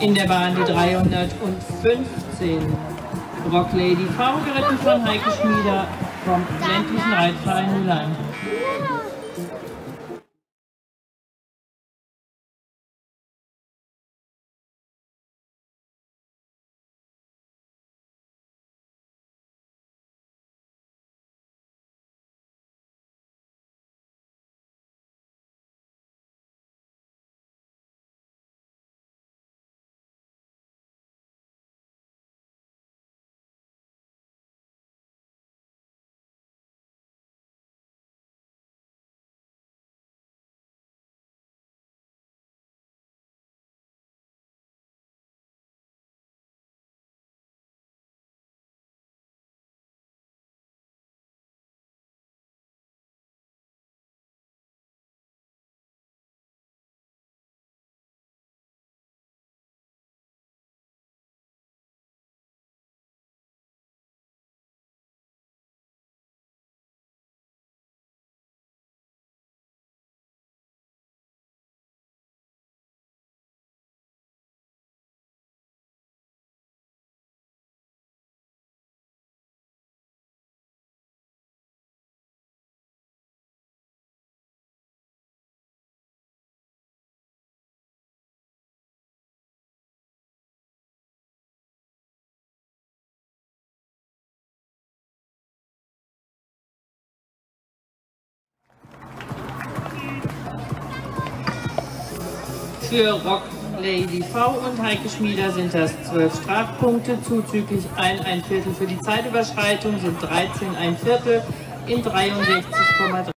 In der Bahn die 315. Rock Lady V, geritten von Heike Schmieder vom ländlichen Reitverein Mühlheim. Für Rock Lady V und Heike Schmieder sind das 12 Strafpunkte, zuzüglich ein ein Viertel für die Zeitüberschreitung sind 13 ein Viertel in 63,3.